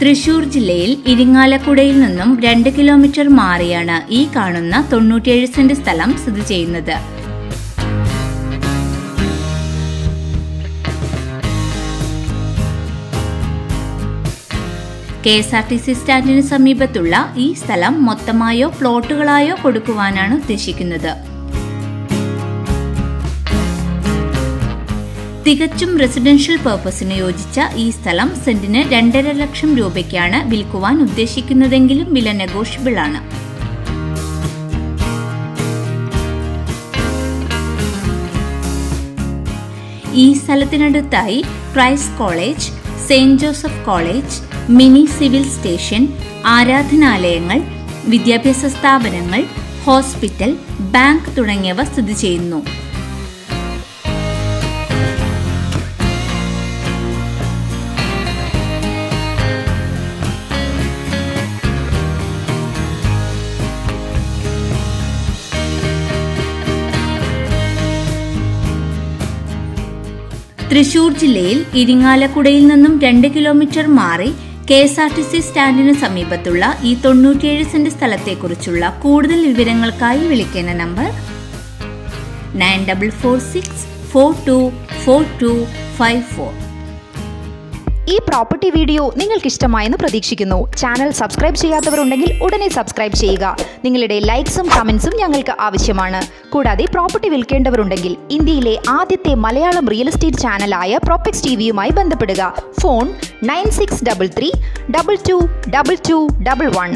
തൃശൂർ ജില്ലയിൽ ഇരിങ്ങാലക്കുടയിൽ നിന്നും രണ്ട് കിലോമീറ്റർ മാറിയാണ് ഈ കാണുന്ന തൊണ്ണൂറ്റിയേഴ് സെന്റ് സ്ഥലം സ്ഥിതി ചെയ്യുന്നത്. K S R T C സ്റ്റാൻഡിന് സമീപത്തുള്ള ഈ സ്ഥലം മൊത്തമായോ പ്ലോട്ടുകളായോ കൊടുക്കുവാനാണ് ഉദ്ദേശിക്കുന്നത്. തികച്ചും റെസിഡൻഷ്യൽ പർപ്പസിന് യോജിച്ച ഈ സ്ഥലം സെന്റിന് രണ്ടര ലക്ഷം രൂപയ്ക്കാണ് വിൽക്കുവാൻ ഉദ്ദേശിക്കുന്നതെങ്കിലും വില നെഗോഷ്യബിൾ ആണ്. ഈ സ്ഥലത്തിനടുത്തായി Christ college saint Joseph college mini civil station ആരാധനാലയങ്ങൾ വിദ്യാഭ്യാസ സ്ഥാപനങ്ങൾ ഹോസ്പിറ്റൽ ബാങ്ക് തുടങ്ങിയവ സ്ഥിതി ചെയ്യുന്നു. തൃശൂർ ജില്ലയിൽ ഇരിങ്ങാലക്കുടയിൽ നിന്നും രണ്ട് കിലോമീറ്റർ മാറി K S R T C സ്റ്റാൻഡിന് സമീപത്തുള്ള ഈ തൊണ്ണൂറ്റിയേഴ് സെന്റ് സ്ഥലത്തെക്കുറിച്ചുള്ള കൂടുതൽ വിവരങ്ങൾക്കായി വിളിക്കേണ്ട number nine double four six four two four two five four. ഈ പ്രോപ്പർട്ടി വീഡിയോ നിങ്ങൾക്ക് ഇഷ്ടമായെന്ന് പ്രതീക്ഷിക്കുന്നു. ചാനൽ സബ്സ്ക്രൈബ് ചെയ്യാത്തവരുണ്ടെങ്കിൽ ഉടനെ സബ്സ്ക്രൈബ് ചെയ്യുക. നിങ്ങളുടെ ലൈക്സും കമൻസും ഞങ്ങൾക്ക് ആവശ്യമാണ്. കൂടാതെ പ്രോപ്പർട്ടി വിൽക്കേണ്ടവരുണ്ടെങ്കിൽ ഇന്ത്യയിലെ ആദ്യത്തെ മലയാളം റിയൽ എസ്റ്റേറ്റ് ചാനലായ പ്രോപ്പക്സ് ടി വിയുമായി ബന്ധപ്പെടുക. Phone nine six double three double two double two double one.